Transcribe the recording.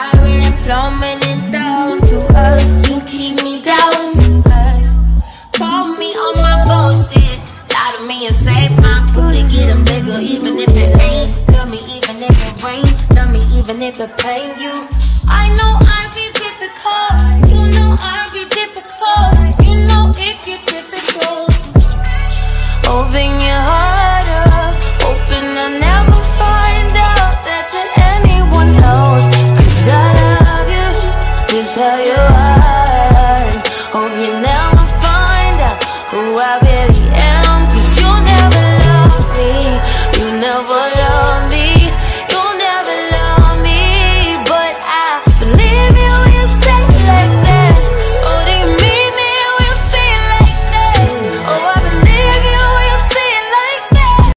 tumbling, spiraling, plummeting down to earth. You keep me down to earth. Call me on my bullshit. Lie to me and say my booty getting bigger, even if it ain't. Love me even if it rain. Love me even if it pain you. I know I be difficult. You know I be difficult. You know it get difficult. Open your tell you I hope you never find out who I be.